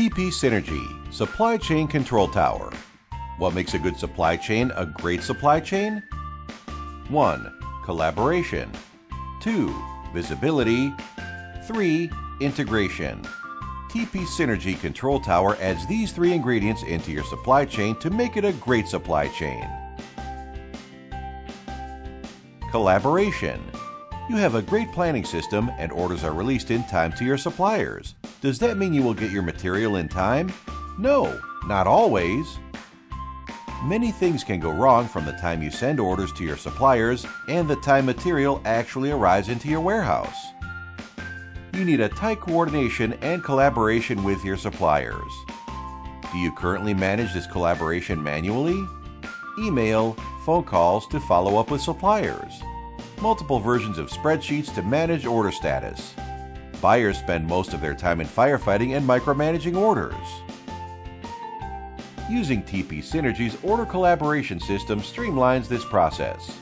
TP Synergy Supply Chain Control Tower. What makes a good supply chain a great supply chain? 1. Collaboration. 2. Visibility. 3. Integration. TP Synergy Control Tower adds these three ingredients into your supply chain to make it a great supply chain. Collaboration. You have a great planning system and orders are released in time to your suppliers. Does that mean you will get your material in time? No, not always. Many things can go wrong from the time you send orders to your suppliers and the time material actually arrives into your warehouse. You need a tight coordination and collaboration with your suppliers. Do you currently manage this collaboration manually? Email, phone calls to follow up with suppliers multiple versions of spreadsheets to manage order status. Buyers spend most of their time in firefighting and micromanaging orders. Using TP Synergy's order collaboration system streamlines this process.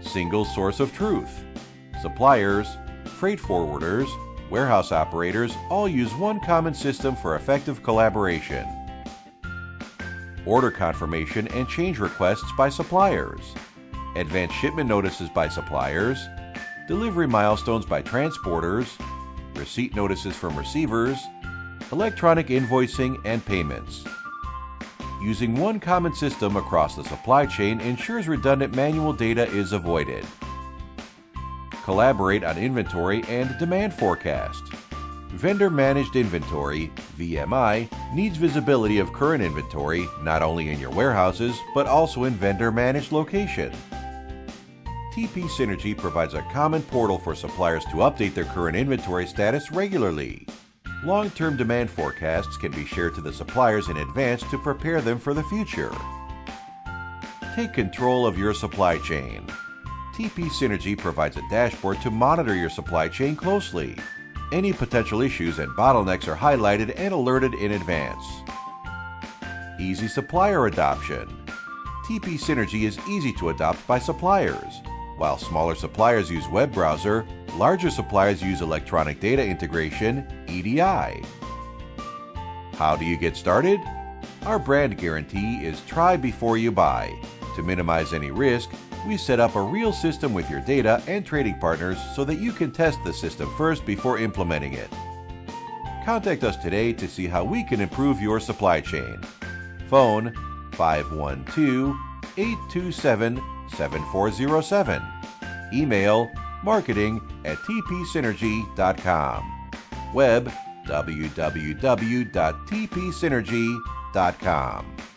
Single source of truth. Suppliers, freight forwarders, warehouse operators all use one common system for effective collaboration. Order confirmation and change requests by suppliers advance shipment notices by suppliers, delivery milestones by transporters, receipt notices from receivers, electronic invoicing, and payments. Using one common system across the supply chain ensures redundant manual data is avoided. Collaborate on inventory and demand forecast. Vendor Managed Inventory, VMI, needs visibility of current inventory not only in your warehouses but also in vendor managed location. TP Synergy provides a common portal for suppliers to update their current inventory status regularly. Long-term demand forecasts can be shared to the suppliers in advance to prepare them for the future. Take control of your supply chain. TP Synergy provides a dashboard to monitor your supply chain closely. Any potential issues and bottlenecks are highlighted and alerted in advance. Easy supplier adoption. TP Synergy is easy to adopt by suppliers. While smaller suppliers use web browser, larger suppliers use electronic data integration, EDI. How do you get started? Our brand guarantee is try before you buy. To minimize any risk, we set up a real system with your data and trading partners so that you can test the system first before implementing it. Contact us today to see how we can improve your supply chain. Phone 512 827 7407. Email marketing at tpsynergy.com. Web www.tpsynergy.com.